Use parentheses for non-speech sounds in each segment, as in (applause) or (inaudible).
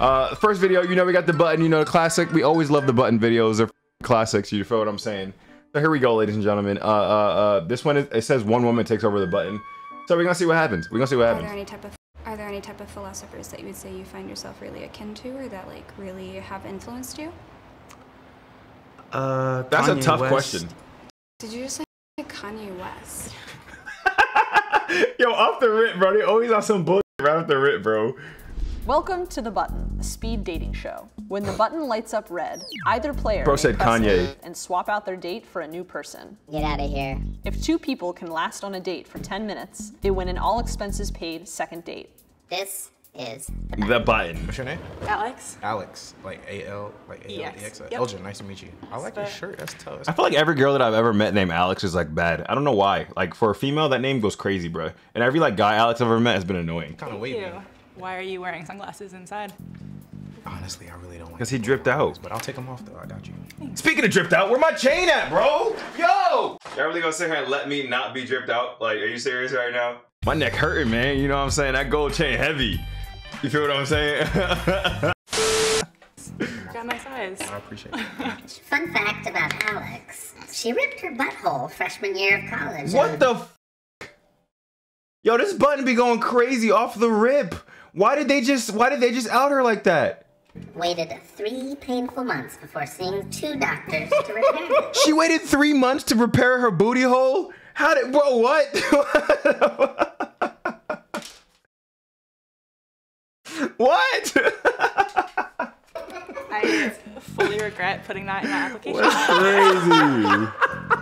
Uh, first video, you know we got the button, you know, the classic. We always love the button videos. They're classics, you feel what I'm saying? So here we go, ladies and gentlemen. Uh, uh, uh, this one, is, it says one woman takes over the button. So we're gonna see what happens. We're gonna see what happens. Are there happens. any type of are there any type of philosophers that you would say you find yourself really akin to, or that like really have influenced you? Uh, That's a tough West. question. Did you just say Kanye West? (laughs) Yo, off the rip, bro. They always on some bullshit right off the rip, bro. Welcome to The Button, a speed dating show. When the button lights up red, either player Bro may said Kanye. and swap out their date for a new person. Get out of here. If two people can last on a date for 10 minutes, they win an all expenses paid second date. This is The button. What's your name? Alex. Alex, like A L, like A L E X. Yep. Elgin, nice to meet you. I like your shirt. That's tough. I feel like every girl that I've ever met named Alex is like bad. I don't know why. Like for a female, that name goes crazy, bro. And every like guy Alex I've ever met has been annoying. kind of Thank wavy. You. Why are you wearing sunglasses inside? Honestly, I really don't Cause he dripped out. But I'll take them off though. I got you. Speaking of dripped out, where my chain at, bro? Yo! Y'all really gonna sit here and let me not be dripped out? Like, are you serious right now? My neck hurting, man. You know what I'm saying? That gold chain heavy. You feel what I'm saying? (laughs) Got my size. I appreciate it. (laughs) fun fact about Alex. She ripped her butthole freshman year of college. what the f- Yo, this button be going crazy off the rip. Why did they just why did they just out her like that? Waited three painful months before seeing two doctors to repair (laughs) it. She waited three months to repair her booty hole? How did bro what? (laughs) what? I fully regret putting that in my application. Crazy. (laughs)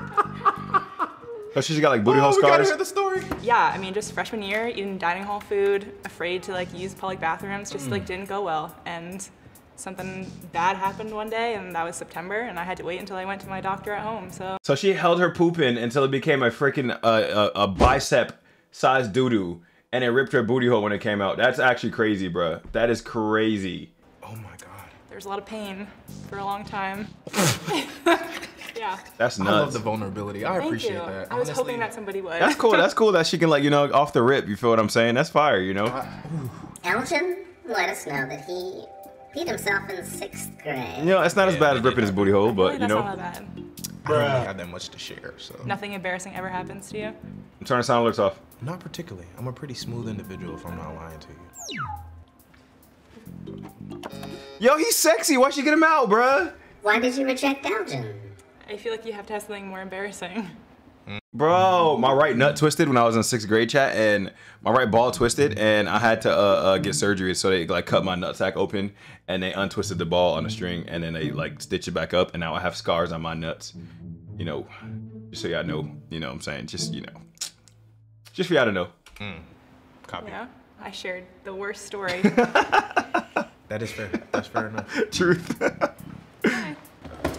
Oh, she's got like booty hole Oh, we gotta hear the story. Yeah, I mean, just freshman year, eating dining hall food, afraid to like use public bathrooms, just Mm. like didn't go well. And something bad happened one day, and that was September, and I had to wait until I went to my doctor at home. So So she held her poop in until it became a freaking uh, a, a bicep size doo doo, and it ripped her booty hole when it came out. That's actually crazy, bruh. That is crazy. Oh my god. There's a lot of pain for a long time. (laughs) (laughs) yeah. That's I love the vulnerability. I Thank appreciate you. that. I was Honestly, hoping that somebody would. That's cool. That's cool that she can like you know off the rip. You feel what I'm saying? That's fire. You know. Elgin let us know that he beat himself in sixth grade. You know, it's not as bad as ripping his booty hole, but Really, you know, not that bad. I don't really have that much to share, so Nothing embarrassing ever happens to you. turn the sound alerts off. not particularly. I'm a pretty smooth individual, if I'm not lying to you. Yo, he's sexy. Why she get him out, bruh? Why did you reject Elgin? I feel like you have to have something more embarrassing. Bro, my right nut twisted when I was in sixth grade chat, and my right ball twisted, and I had to uh, uh, get surgery. So they like cut my nutsack open, and they untwisted the ball on a string, and then they like stitch it back up, and now I have scars on my nuts. You know, just so y'all know. You know what I'm saying? Just you know, just for y'all to know. Copy. Yeah. I shared the worst story. (laughs) That is fair. That's fair enough. (laughs) Truth. (laughs)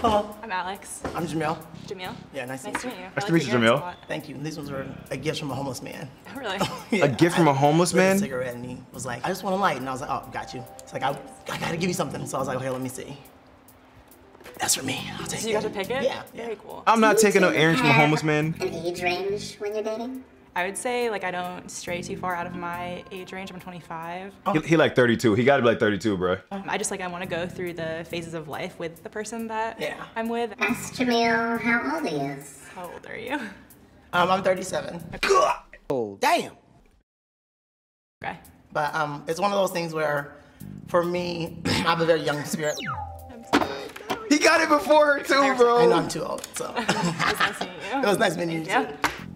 Hello, I'm Alex. I'm Jamil. Jamil. Yeah, nice to Nice meet to meet you. Nice I to meet you, Jamil. Thank you. These ones were a gift from a homeless man. (laughs) Oh, really? (laughs) A gift from a homeless lit a man. cigarette and he was like, I just want a light. And I was like, oh, got you. It's like, I, I gotta give you something. So I was like, okay, let me see. That's for me. I'll take So it. you got to pick it? Yeah, yeah. Very cool. I'm not taking no Do errands from a homeless man. An age range when you're dating? I would say like I don't stray too far out of my age range. I'm 25. He, he like 32. He got to be like 32, bro. I just like I want to go through the phases of life with the person that Yeah. I'm with. Ask Jamil how old he is. How old are you? Um, I'm 37. Oh Damn. Okay. But um, it's one of those things where, for me, (clears throat) I have a very young spirit. He got it before her too, bro. I know bro. I'm too old, so (laughs) it It's nice meeting you. It was nice meeting you too.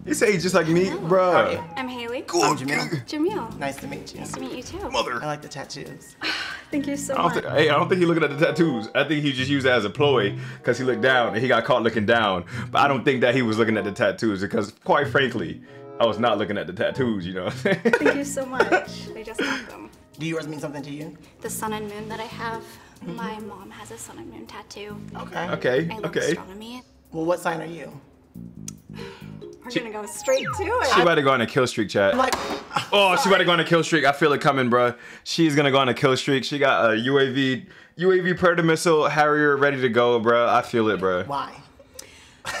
Yeah. He say he's just like me, How are you? bro. I'm Haley. I'm Jamil. Jamil. Nice to meet you. Nice to meet you too. Mother. I like the tattoos. (sighs) Thank you so I don't, much. think, hey, I don't think he looking at the tattoos. I think he just used that as a ploy because he looked down and he got caught looking down. But I don't think that he was looking at the tattoos because, quite frankly, I was not looking at the tattoos. You know. Thank you so (laughs) much. I just got them. Do yours mean something to you? The sun and moon that I have. Mm-hmm. My mom has a sun and moon tattoo. Okay. okay. I love Okay. astronomy. Well, what sign are you? (sighs) (sighs) We're gonna go straight to it. She about to go on a kill streak, chat. I'm like, Oh, she about to go on a kill streak. I feel it coming, bro. She's gonna go on a kill streak. She got a UAV, UAV Predator missile Harrier ready to go, bro. I feel it, bro. why? (laughs)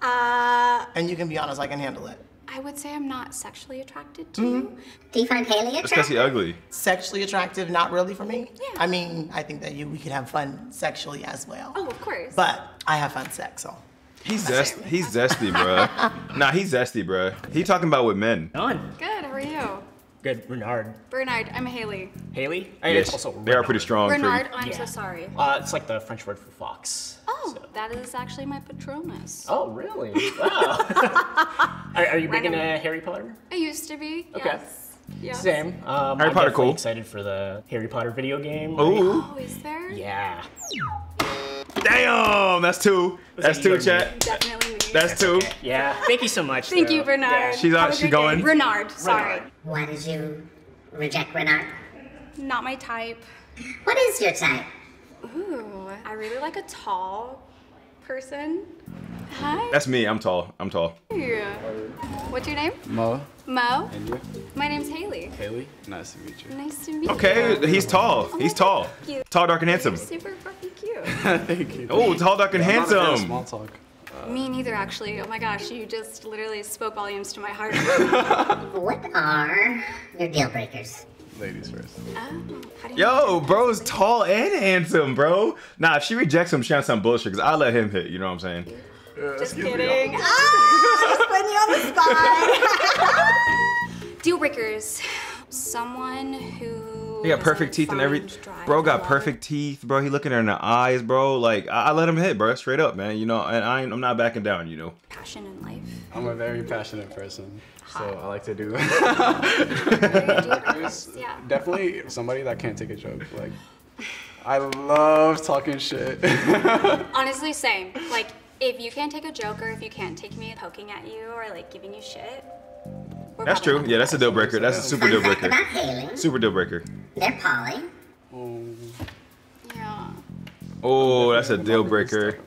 Uh, And you can be honest, I can handle it. I would say I'm not sexually attracted to Mm-hmm. you. Do you find Haley That's because he ugly. Sexually attractive, not really for me. Yeah. I mean, I think that you we could have fun sexually as well. Oh, of course. But I have fun sex, so. He's zesty. He's zesty, bro. Nah, he's zesty, bro. He talking about with men. Done. Good, how are you? Good. Bernard. Bernard, I'm Haley. Haley? I mean, it's Yes, also they are pretty Renard. strong. for you. Bernard, I'm Yeah. so sorry. Uh, it's like the French word for fox. Oh, that is actually my Patronus. Oh, really? Wow. (laughs) are, are you big Random. into Harry Potter? I used to be. Okay. Yes. Yes. Same. Um, Harry I'm Potter, cool. excited for the Harry Potter video game. Ooh. Oh, is there? Yeah. Damn, that's two. That's two, you chat. Definitely me. That's two. Yeah. Thank you so much. Thank though. you, Bernard. She's out- Have a she great going? day. Renard, sorry. Why did you reject Renard? Not my type. What is your type? Ooh, I really like a tall person. Hi. That's me. I'm tall. I'm tall. Yeah. What's your name? Mo. Mo. And you? My name's Haley. Haley. Nice to meet you. Nice to meet you. Okay, he's tall. Oh, he's tall. Cute. Tall, dark, and handsome. You're super fucking cute. (laughs) Thank you. Oh, tall, dark, and I'm not a fan of handsome. Small talk. Me neither, actually. Oh my gosh, you just literally spoke volumes to my heart. (laughs) What are your deal breakers? Ladies first. oh, how do you Yo, bro's tall and handsome, bro. Nah, if she rejects him, she on some bullshit, because I let him hit, you know what I'm saying? Just kidding. Ah, putting you on the spot. (laughs) Deal breakers. Someone who. He got perfect teeth and every. Bro got for perfect teeth, bro. He looking her in the eyes, bro. Like I, I let him hit, bro. Straight up, man. You know, and I ain't, I'm not backing down. You know. Passion in life. I'm a very passionate person, so I like to do. (laughs) Yeah. Definitely somebody that can't take a joke. Like, I love talking shit. (laughs) Honestly, same. Like, if you can't take a joke or if you can't take me poking at you or like giving you shit. we're That's true. Yeah, that's a deal breaker. That's a super deal breaker. about Haley, Super deal breaker. they're poly. Yeah. Oh, that's a deal breaker.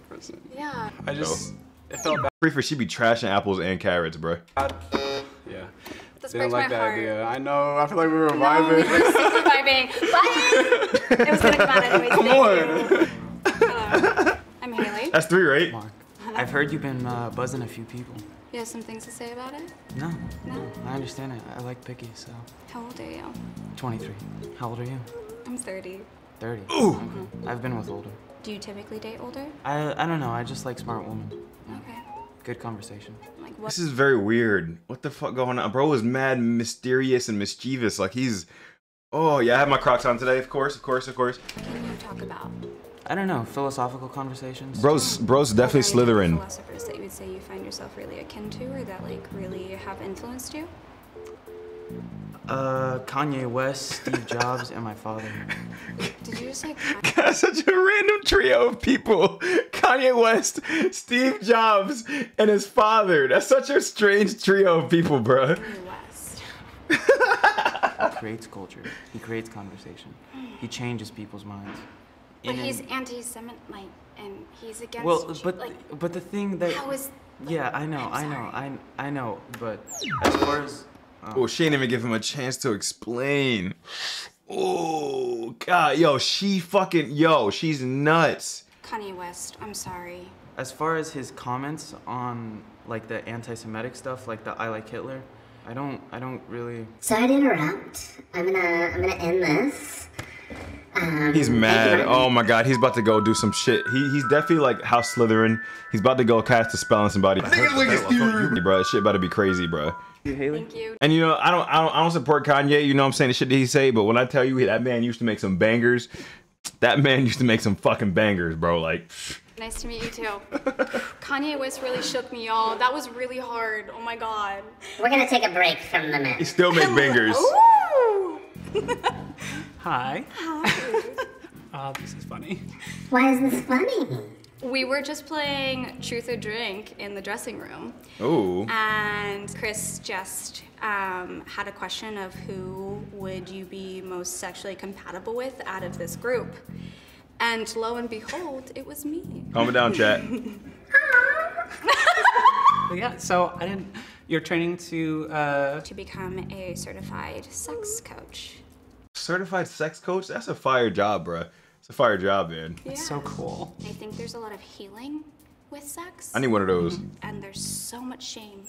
Yeah. I just it felt bad. Free for she be trashing apples and carrots, bro. Yeah. This Didn't breaks like my that heart. idea. I know. I feel like we were No, we vibing. were super vibing. Bye. it was gonna come out anyways. (laughs) Come Thank on. you. Hello. (laughs) Uh, I'm Haley. That's three, right? Mark. I've heard you've been uh, buzzing a few people. You have some things to say about it? No, No. I understand it. I like picky, so. How old are you? 23. How old are you? I'm 30. 30. Ooh. I've been with older. Do you typically date older? I, I don't know. I just like smart women. Okay. Good conversation. Like what? This is very weird. What the fuck going on? Bro is mad mysterious and mischievous. Like he's. Oh yeah, I have my Crocs on today. Of course, of course, of course. What can you talk about? I don't know. Philosophical conversations. Bro's bro's definitely Are there any Slytherin. Philosophers that you would say you find yourself really akin to, or that like really have influenced you? Uh, Kanye West, Steve Jobs, and my father. Did you just say (laughs) That's such a random trio of people. Kanye West, Steve Jobs, and his father. That's such a strange trio of people, bro. Kanye West? He creates culture. He creates conversation. He changes people's minds. But he's anti-Semitic, like, and he's against. well, Jew- but like, but the thing that how is? yeah, I know, I'm know. I I know, but as far as uh Oh, she didn't even give him a chance to explain. Oh God, yo, she fucking yo, she's nuts. Kanye West. I'm sorry. as far as his comments on like the anti-Semitic stuff, like the I like Hitler, I don't I don't really. Sorry to interrupt. I'm gonna I'm gonna end this. Um, He's (laughs) mad. Oh my God, he's about to go do some shit. He he's definitely like House Slytherin. He's about to go cast a spell on somebody. I hate like Steven. Bro, shit about to be crazy, bro. Thank you. And you know, I don't, I don't, I don't support Kanye. You know, what I'm saying the shit that he say. But when I tell you that man used to make some bangers, that man used to make some fucking bangers, bro. Like, Nice to meet you too. Kanye West really shook me, y'all. That was really hard. Oh my god. We're gonna take a break from the man. he still make bangers. Ooh. (laughs) Hi. Hi. (laughs) Uh, this is funny. Why is this funny? We were just playing Truth or Drink in the dressing room, Ooh. and Chris just um, had a question of who would you be most sexually compatible with out of this group. And lo and behold, it was me. Calm it down, chat. (laughs) Yeah, so I didn't. You're training to. Uh, To become a certified sex coach. Certified sex coach? That's a fire job, bro. It's a fire job, man. Yeah. so cool. I think there's a lot of healing with sex. I need one of those. And there's so much shame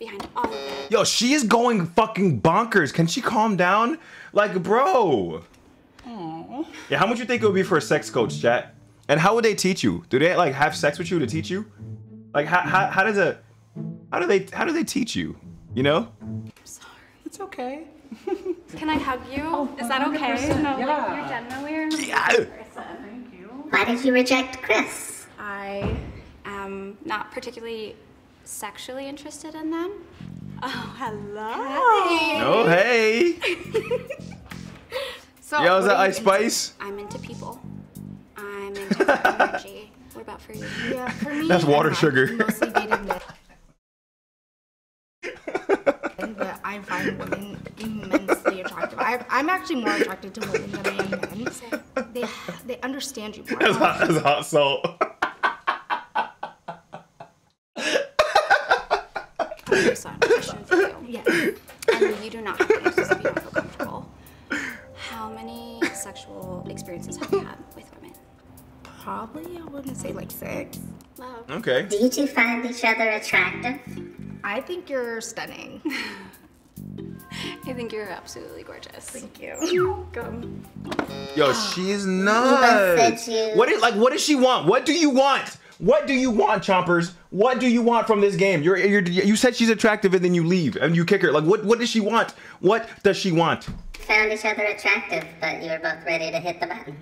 behind all of it. Yo, she is going fucking bonkers. Can she calm down? Like, bro. Yeah, how much you think it would be for a sex coach, chat? And how would they teach you? Do they like have sex with you to teach you? Like, how, how, how does a how do they how do they teach you? You know? I'm sorry. It's okay. Can I hug you? Oh, is that okay? No, yeah. like you're gender weird. Yeah. Thank you. Why did you reject Chris? I am not particularly sexually interested in them. Oh, hello. Oh hey. (laughs) So, Yo, is that Ice? Spice? I'm into people. I'm (laughs) into energy. What about for you? Yeah, for me, That's water I've sugar. I'm actually more attracted to women than I am men. They, they understand you more. That's hot, that's hot salt. Son, question for you. Yeah. And you do not have to answer this if you don't feel comfortable. How many sexual experiences have you had with women? Probably, I wouldn't say like six. Love. Okay. Do you two find each other attractive? I think you're stunning. (laughs) I think you're absolutely gorgeous. Thank you. Come. Yo, she's said nuts. you- What is like? What does she want? What do you want? What do you want, Chompers? What do you want from this game? You're, you're you said she's attractive and then you leave and you kick her. Like, what what does she want? What does she want? Found each other attractive, but you were both ready to hit the button.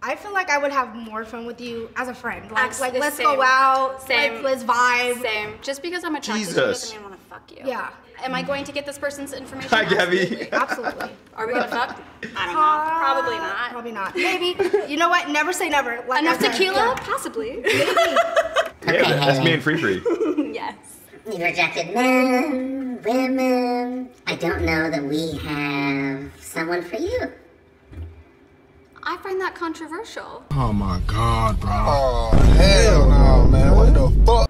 I feel like I would have more fun with you as a friend. Like, Ax- like let's same. go out, Same. let's, let's vibe. Same. Just because I'm attracted to Jesus. doesn't mean I want to fuck you. Yeah. Am I going to get this person's information? Hi, Gabby. Absolutely. Absolutely. Are we gonna fuck? I don't know. Probably not. Probably not. Maybe. You know what? Never say never. Like Enough I said, tequila? yeah. Possibly. (laughs) Yeah, um, that's me and Free Free. (laughs) yes. You rejected men, women. I don't know that we have someone for you. I find that controversial. Oh my god, bro. Oh, hell no, man. What the fuck?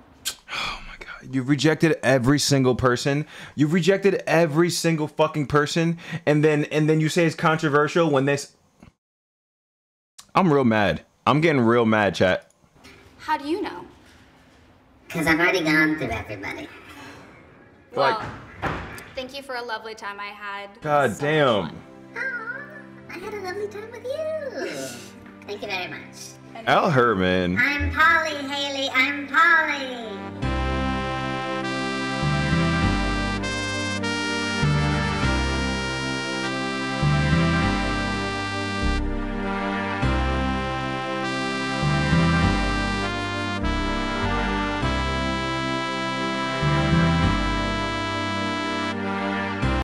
You've rejected every single person. You've rejected every single fucking person, and then and then you say it's controversial when this. I'm real mad. I'm getting real mad, chat. How do you know? Because I've already gone through everybody. Like, Well, thank you for a lovely time I had. god So damn. much. I had a lovely time with you. Thank you very much. Al her, man. I'm Polly, Haley. I'm Polly.